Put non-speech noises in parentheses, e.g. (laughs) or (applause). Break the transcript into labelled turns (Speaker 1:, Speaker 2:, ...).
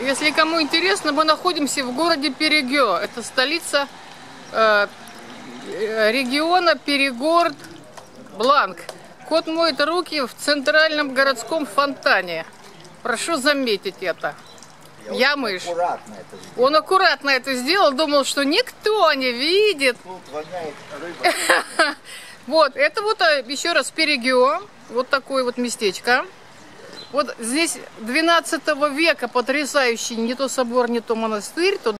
Speaker 1: Если кому интересно, мы находимся в городе Перегё. Это столица э, э, региона Перегород Бланк. Кот моет руки в центральном городском фонтане. Прошу заметить это. Я мышь.
Speaker 2: Аккуратно это сделал.
Speaker 1: Он аккуратно это сделал, думал, что никто не видит.
Speaker 2: Тут воняет рыба. (laughs)
Speaker 1: Вот, это вот э, еще раз Перегио. Вот такое вот местечко. Вот здесь 12 века потрясающий не то собор, не то монастырь, то